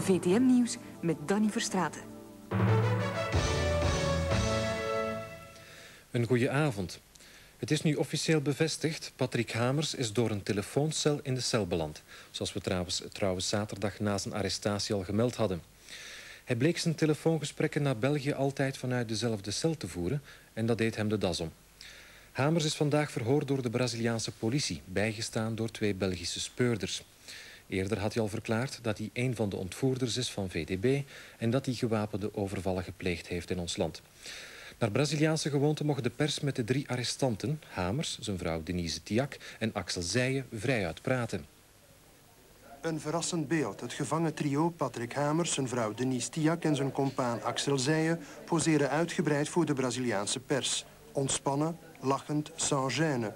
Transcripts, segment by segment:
VTM Nieuws met Danny Verstraten. Een goede avond. Het is nu officieel bevestigd. Patrick Hamers is door een telefooncel in de cel beland. Zoals we trouwens, trouwens zaterdag na zijn arrestatie al gemeld hadden. Hij bleek zijn telefoongesprekken naar België altijd vanuit dezelfde cel te voeren en dat deed hem de das om. Hamers is vandaag verhoord door de Braziliaanse politie, bijgestaan door twee Belgische speurders. Eerder had hij al verklaard dat hij een van de ontvoerders is van VDB en dat hij gewapende overvallen gepleegd heeft in ons land. Naar Braziliaanse gewoonte mocht de pers met de drie arrestanten, Hamers, zijn vrouw Denise Tiak en Axel Zijen, vrijuit praten. Een verrassend beeld. Het gevangen trio Patrick Hamers, zijn vrouw Denise Tiak en zijn compaan Axel Zijen poseren uitgebreid voor de Braziliaanse pers. Ontspannen, lachend, sans gêne.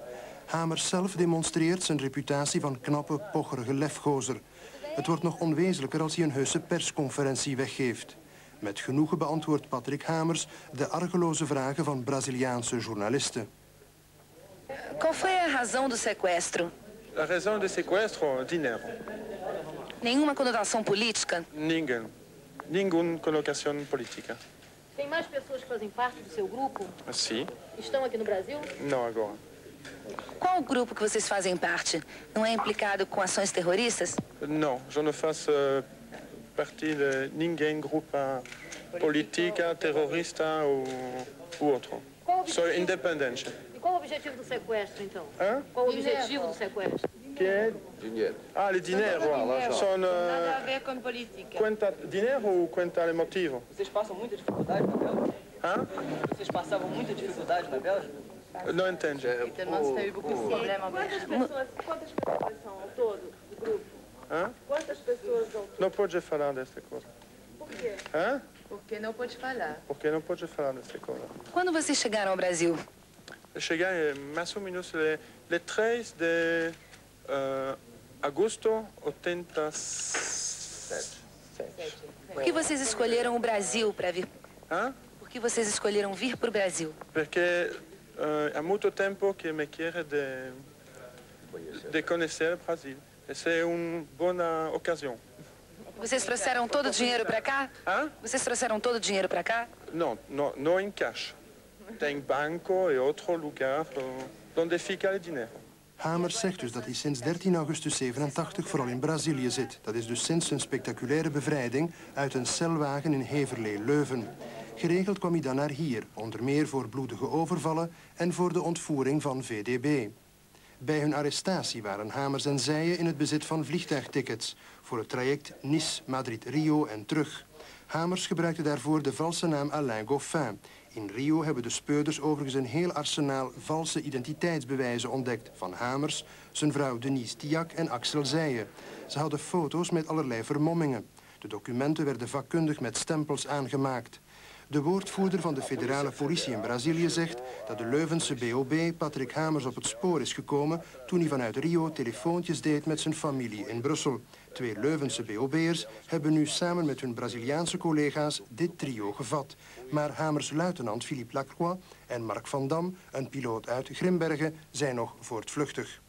Hamers zelf demonstreert zijn reputatie van knappe, pocherige lefgozer. Het wordt nog onwezenlijker als hij een heuse persconferentie weggeeft. Met genoegen beantwoordt Patrick Hamers de argeloze vragen van Braziliaanse journalisten. Qual foi a razão do sequestro? A razão do sequestro, dinheiro. Nenhuma conotação política? Ninguém. Nenhuma colocação política. Tem mais pessoas que fazem parte do seu grupo? Sim. Estão aqui no Brasil? Não agora. Qual o grupo que vocês fazem parte? Não é implicado com ações terroristas? Não, eu não faço uh, parte de ninguém grupo política, terrorista ou, ou outro. Qual o Sou independente. E qual o objetivo do sequestro, então? Hã? Qual o objetivo do sequestro? Que é... Dinheiro. Ah, le dinheiro. São Nada a ver com política. conta dinheiro ou conta de motivo? Vocês passam muita dificuldade na Bélgica? Hã? Vocês passavam muita dificuldade na Bélgica? Não entendo. Quantas pessoas, quantas pessoas são ao todo do grupo? Hã? Quantas pessoas ao todo? Não pode falar desta coisa. Por quê? Hã? Porque não pode falar. Porque não pode falar desta coisa. Quando vocês chegaram ao Brasil? Eu cheguei eh, mais ou menos le, le 3 de uh, agosto 87. Por que vocês escolheram o Brasil para vir? Hã? Por que vocês escolheram vir para o Brasil? Porque uh, há muito tempo que me quero de, de conhecer o Brasil. Essa é uma boa ocasião. Vocês trouxeram todo o dinheiro para cá? Hã? Vocês trouxeram todo o dinheiro para cá? Não, não, não em cash. Tem banco e outro lugar onde fica o dinheiro. Hamers zegt dus dat hij sinds 13 augustus 87 vooral in Brazilië zit. Dat is dus sinds zijn spectaculaire bevrijding uit een celwagen in Heverlee-Leuven. Geregeld kwam hij dan naar hier, onder meer voor bloedige overvallen en voor de ontvoering van VDB. Bij hun arrestatie waren Hamers en Zijen in het bezit van vliegtuigtickets voor het traject Nice, Madrid, Rio en terug. Hamers gebruikte daarvoor de valse naam Alain Goffin. In Rio hebben de speurders overigens een heel arsenaal valse identiteitsbewijzen ontdekt van Hamers, zijn vrouw Denise Tiak en Axel Zijen. Ze hadden foto's met allerlei vermommingen. De documenten werden vakkundig met stempels aangemaakt. De woordvoerder van de federale politie in Brazilië zegt dat de Leuvense BOB Patrick Hamers op het spoor is gekomen toen hij vanuit Rio telefoontjes deed met zijn familie in Brussel. Twee Leuvense BOB'ers hebben nu samen met hun Braziliaanse collega's dit trio gevat. Maar Hamers luitenant Philippe Lacroix en Mark van Dam, een piloot uit Grimbergen, zijn nog voortvluchtig.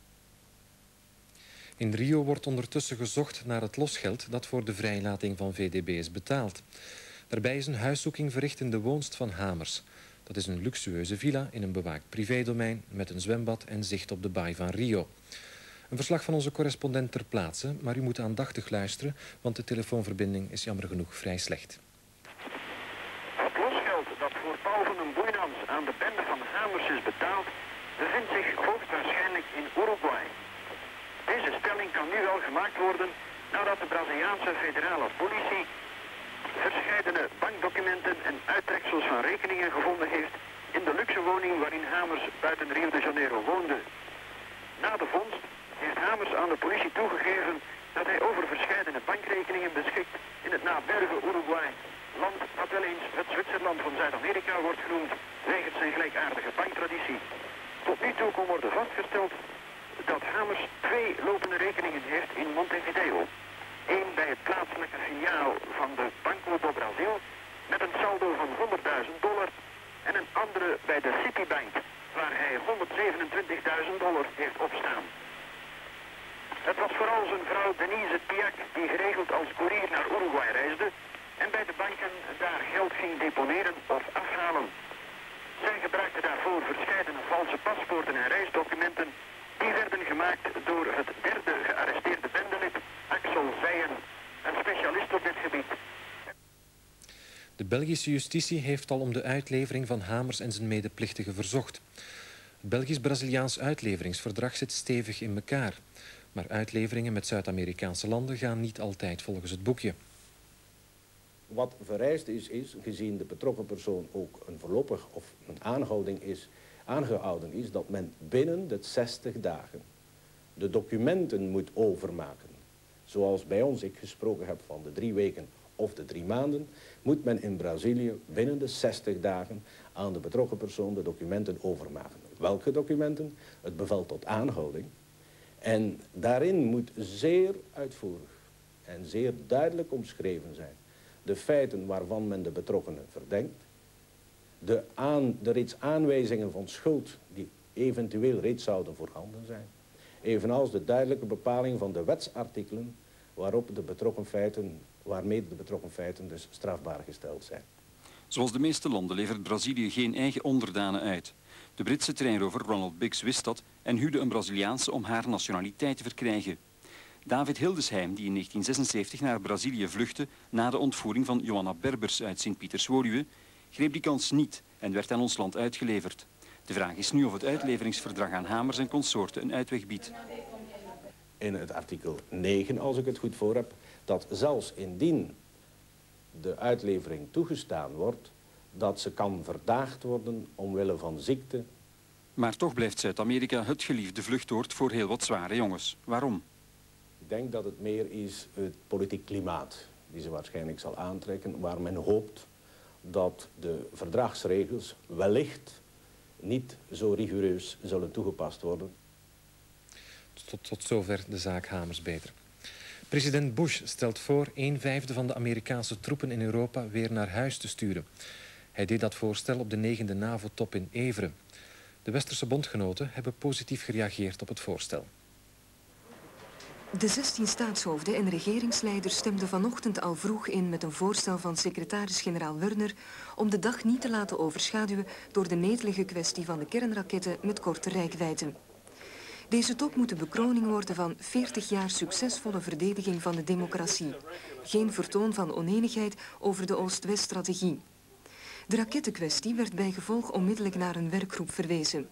In Rio wordt ondertussen gezocht naar het losgeld dat voor de vrijlating van VDB is betaald. Daarbij is een huiszoeking verricht in de woonst van Hamers. Dat is een luxueuze villa in een bewaakt privédomein met een zwembad en zicht op de baai van Rio. Een verslag van onze correspondent ter plaatse, maar u moet aandachtig luisteren, want de telefoonverbinding is jammer genoeg vrij slecht. Het losgeld dat voor Paul van den Boeinans aan de bende van Hamers is betaald, bevindt zich hoogstwaarschijnlijk in Uruguay. Deze stelling kan nu wel gemaakt worden nadat de Braziliaanse federale politie verscheidene bankdocumenten en uittreksels van rekeningen gevonden heeft in de luxe woning waarin Hamers buiten Rio de Janeiro woonde. Na de vondst heeft Hamers aan de politie toegegeven dat hij over verscheidene bankrekeningen beschikt in het naburige Uruguay. Land dat wel eens het Zwitserland van Zuid-Amerika wordt genoemd wegens zijn gelijkaardige banktraditie. Tot nu toe kon worden vastgesteld dat Hamers twee lopende rekeningen heeft in Montevideo. Eén bij het plaatselijke filiaal van de Banco do Brasil met een saldo van 100.000 dollar en een andere bij de Citibank waar hij 127.000 dollar heeft opstaan. Het was vooral zijn vrouw Denise Piak die geregeld als koerier naar Uruguay deponeren of afhalen. Zij gebruikte daarvoor verschillende valse paspoorten en reisdocumenten. Die werden gemaakt door het derde gearresteerde bendelid, Axel Zijen, een specialist op dit gebied. De Belgische justitie heeft al om de uitlevering van Hamers en zijn medeplichtigen verzocht. Het Belgisch-Braziliaans uitleveringsverdrag zit stevig in elkaar. Maar uitleveringen met Zuid-Amerikaanse landen gaan niet altijd volgens het boekje. Wat vereist is, is, gezien de betrokken persoon ook een voorlopig of een aanhouding is, aangehouden is, dat men binnen de 60 dagen de documenten moet overmaken. Zoals bij ons ik gesproken heb van de drie weken of de drie maanden, moet men in Brazilië binnen de 60 dagen aan de betrokken persoon de documenten overmaken. Welke documenten? Het bevel tot aanhouding. En daarin moet zeer uitvoerig en zeer duidelijk omschreven zijn de feiten waarvan men de betrokkenen verdenkt, de, aan, de reeds aanwijzingen van schuld die eventueel reeds zouden voorhanden zijn, evenals de duidelijke bepaling van de wetsartikelen waarop de betrokken feiten, waarmee de betrokken feiten dus strafbaar gesteld zijn. Zoals de meeste landen levert Brazilië geen eigen onderdanen uit. De Britse treinrover Ronald Biggs wist dat en huwde een Braziliaanse om haar nationaliteit te verkrijgen. David Hildesheim, die in 1976 naar Brazilië vluchtte na de ontvoering van Johanna Berbers uit Sint-Pieterswoluwe, greep die kans niet en werd aan ons land uitgeleverd. De vraag is nu of het uitleveringsverdrag aan Hamers en consorten een uitweg biedt. In het artikel 9, als ik het goed voor heb, dat zelfs indien de uitlevering toegestaan wordt, dat ze kan verdaagd worden omwille van ziekte. Maar toch blijft Zuid-Amerika het geliefde vluchtoord voor heel wat zware jongens. Waarom? Denk dat het meer is het politiek klimaat die ze waarschijnlijk zal aantrekken, waar men hoopt dat de verdragsregels wellicht niet zo rigoureus zullen toegepast worden. Tot, tot zover de zaak Hamers beter. President Bush stelt voor een vijfde van de Amerikaanse troepen in Europa weer naar huis te sturen. Hij deed dat voorstel op de negende NAVO-top in Everen. De westerse bondgenoten hebben positief gereageerd op het voorstel. De 16 staatshoofden en regeringsleiders stemden vanochtend al vroeg in met een voorstel van secretaris-generaal Werner om de dag niet te laten overschaduwen door de netelige kwestie van de kernraketten met korte rijkwijde. Deze top moet de bekroning worden van 40 jaar succesvolle verdediging van de democratie. Geen vertoon van oneenigheid over de Oost-West-strategie. De rakettenkwestie werd bij gevolg onmiddellijk naar een werkgroep verwezen.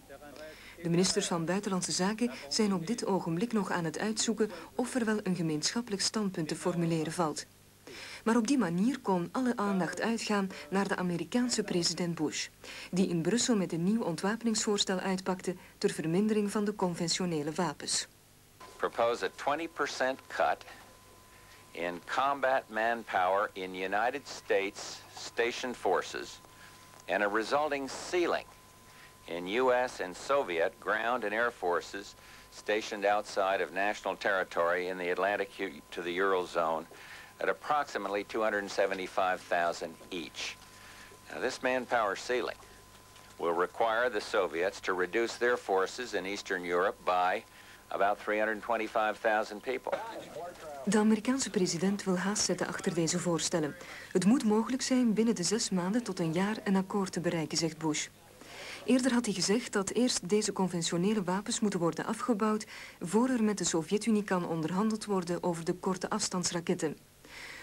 De ministers van Buitenlandse Zaken zijn op dit ogenblik nog aan het uitzoeken of er wel een gemeenschappelijk standpunt te formuleren valt. Maar op die manier kon alle aandacht uitgaan naar de Amerikaanse president Bush, die in Brussel met een nieuw ontwapeningsvoorstel uitpakte ter vermindering van de conventionele wapens. Propose a 20% cut in combat manpower in United States stationed forces and a resulting ceiling in U.S. and Soviet ground and air forces stationed outside of national territory in the Atlantic to the Eurozone at approximately 275,000 each. Now, this manpower ceiling will require the Soviets to reduce their forces in Eastern Europe by about 325,000 people. De Amerikaanse president wil haast zetten achter deze voorstellen. Het moet mogelijk zijn binnen de zes maanden tot een jaar een akkoord te bereiken, zegt Bush. Eerder had hij gezegd dat eerst deze conventionele wapens moeten worden afgebouwd... voor er met de Sovjet-Unie kan onderhandeld worden over de korte afstandsraketten.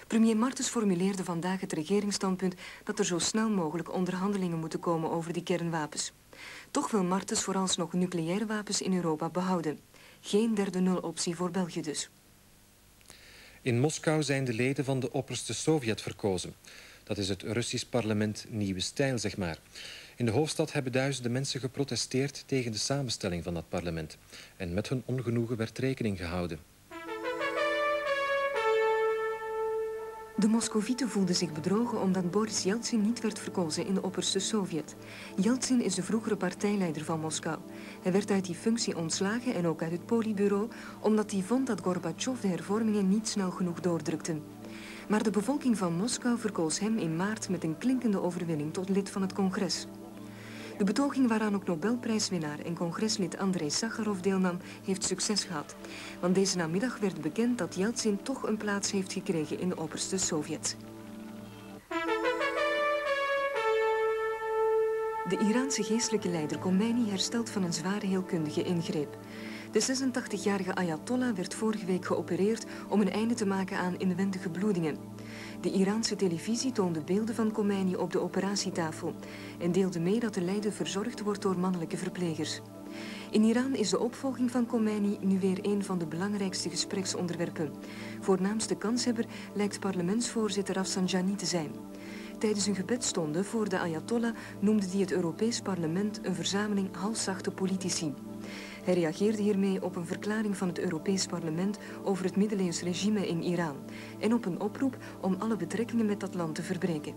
Premier Martens formuleerde vandaag het regeringsstandpunt... dat er zo snel mogelijk onderhandelingen moeten komen over die kernwapens. Toch wil Martens vooralsnog nucleaire wapens in Europa behouden. Geen derde nul-optie voor België dus. In Moskou zijn de leden van de opperste Sovjet verkozen. Dat is het Russisch parlement Nieuwe Stijl, zeg maar. In de hoofdstad hebben duizenden mensen geprotesteerd tegen de samenstelling van dat parlement. En met hun ongenoegen werd rekening gehouden. De Moscovieten voelden zich bedrogen omdat Boris Yeltsin niet werd verkozen in de opperste Sovjet. Yeltsin is de vroegere partijleider van Moskou. Hij werd uit die functie ontslagen en ook uit het Politbureau... omdat hij vond dat Gorbachev de hervormingen niet snel genoeg doordrukte. Maar de bevolking van Moskou verkoos hem in maart met een klinkende overwinning tot lid van het congres. De betoging waaraan ook Nobelprijswinnaar en congreslid Andrei Sakharov deelnam, heeft succes gehad. Want deze namiddag werd bekend dat Yeltsin toch een plaats heeft gekregen in de opperste Sovjet. De Iraanse geestelijke leider Khomeini herstelt van een zware heelkundige ingreep. De 86-jarige Ayatollah werd vorige week geopereerd om een einde te maken aan inwendige bloedingen. De Iraanse televisie toonde beelden van Khomeini op de operatietafel en deelde mee dat de leider verzorgd wordt door mannelijke verplegers. In Iran is de opvolging van Khomeini nu weer een van de belangrijkste gespreksonderwerpen. Voornaamste kanshebber lijkt parlementsvoorzitter Rafsanjani te zijn. Tijdens een gebedstonde voor de Ayatollah noemde hij het Europees Parlement een verzameling halszachte politici. Hij reageerde hiermee op een verklaring van het Europees Parlement over het middeleeuws regime in Iran en op een oproep om alle betrekkingen met dat land te verbreken.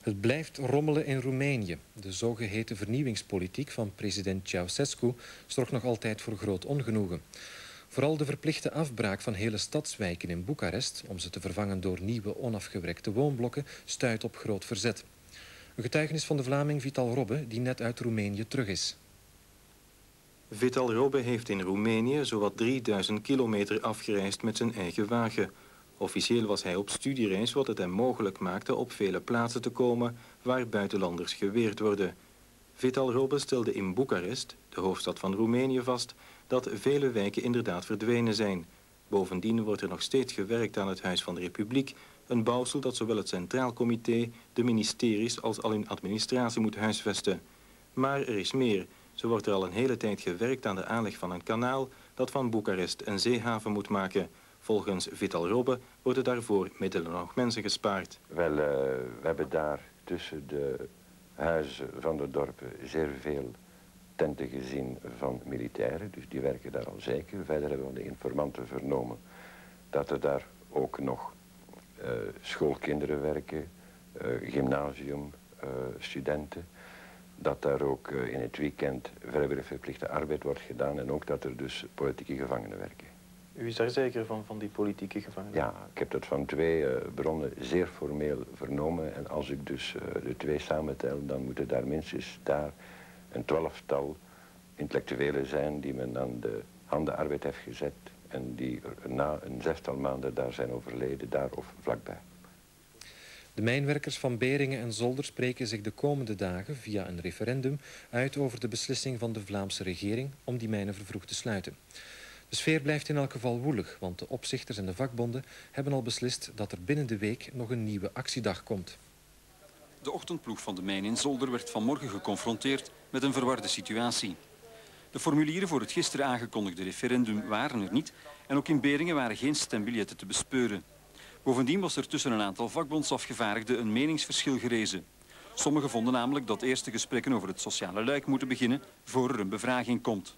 Het blijft rommelen in Roemenië. De zogeheten vernieuwingspolitiek van president Ceausescu zorgt nog altijd voor groot ongenoegen. Vooral de verplichte afbraak van hele stadswijken in Boekarest... om ze te vervangen door nieuwe onafgewerkte woonblokken... stuit op groot verzet. Een getuigenis van de Vlaming Vital Robbe, die net uit Roemenië terug is. Vital Robbe heeft in Roemenië zowat 3000 kilometer afgereisd met zijn eigen wagen. Officieel was hij op studiereis wat het hem mogelijk maakte op vele plaatsen te komen waar buitenlanders geweerd worden. Vital Robbe stelde in Boekarest, de hoofdstad van Roemenië, vast dat vele wijken inderdaad verdwenen zijn. Bovendien wordt er nog steeds gewerkt aan het Huis van de Republiek, een bouwsel dat zowel het Centraal Comité, de ministeries als al hun administratie moet huisvesten. Maar er is meer. Zo wordt er al een hele tijd gewerkt aan de aanleg van een kanaal dat van Boekarest een zeehaven moet maken. Volgens Vital Robbe worden daarvoor middelen nog mensen gespaard. Wel, uh, we hebben daar tussen de huizen van de dorpen zeer veel tenten gezien van militairen. Dus die werken daar al zeker. Verder hebben we de informanten vernomen dat er daar ook nog uh, schoolkinderen werken, uh, gymnasium, studenten dat daar ook eh, in het weekend vrijwillig verplichte arbeid wordt gedaan en ook dat er dus politieke gevangenen werken. U is daar zeker van, van die politieke gevangenen? Ja, ik heb dat van twee uh, bronnen zeer formeel vernomen. En als ik dus uh, de twee samentel, dan moeten daar minstens daar een twaalftal intellectuelen zijn die men aan de handen arbeid heeft gezet en die na een zestal maanden daar zijn overleden, daar of vlakbij. De mijnwerkers van Beringen en Zolder spreken zich de komende dagen via een referendum uit over de beslissing van de Vlaamse regering om die mijnen vervroegd te sluiten. De sfeer blijft in elk geval woelig, want de opzichters en de vakbonden hebben al beslist dat er binnen de week nog een nieuwe actiedag komt. De ochtendploeg van de mijn in Zolder werd vanmorgen geconfronteerd met een verwarde situatie. De formulieren voor het gisteren aangekondigde referendum waren er niet en ook in Beringen waren geen stembiljetten te bespeuren. Bovendien was er tussen een aantal vakbondsafgevaardigden een meningsverschil gerezen. Sommigen vonden namelijk dat eerste gesprekken over het sociale luik moeten beginnen voor er een bevraging komt.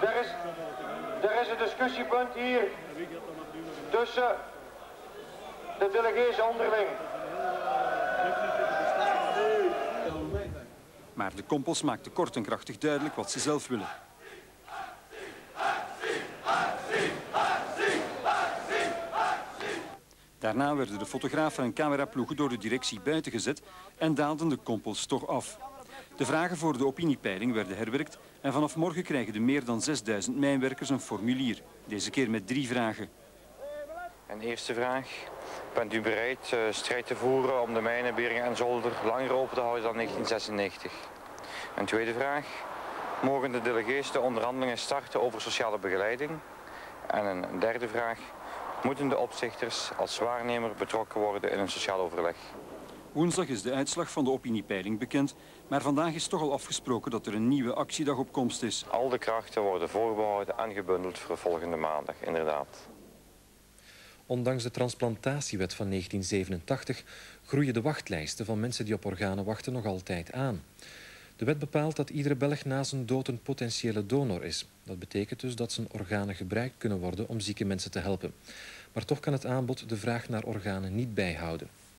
Er is, er is een discussiepunt hier tussen de delegees onderling. Maar de kompels maakten kort en krachtig duidelijk wat ze zelf willen. Daarna werden de fotografen en cameraploegen door de directie buiten gezet en daalden de kompels toch af. De vragen voor de opiniepeiling werden herwerkt en vanaf morgen krijgen de meer dan 6000 mijnwerkers een formulier. Deze keer met drie vragen. Een eerste vraag. Bent u bereid uh, strijd te voeren om de mijnen Beringen en Zolder langer open te houden dan 1996? Een tweede vraag. Mogen de delegees de onderhandelingen starten over sociale begeleiding? En een derde vraag moeten de opzichters als waarnemer betrokken worden in een sociaal overleg. Woensdag is de uitslag van de opiniepeiling bekend, maar vandaag is toch al afgesproken dat er een nieuwe actiedag op komst is. Al de krachten worden voorbehouden en gebundeld voor volgende maandag, inderdaad. Ondanks de transplantatiewet van 1987 groeien de wachtlijsten van mensen die op organen wachten nog altijd aan. De wet bepaalt dat iedere Belg na zijn dood een potentiële donor is. Dat betekent dus dat zijn organen gebruikt kunnen worden om zieke mensen te helpen. Maar toch kan het aanbod de vraag naar organen niet bijhouden.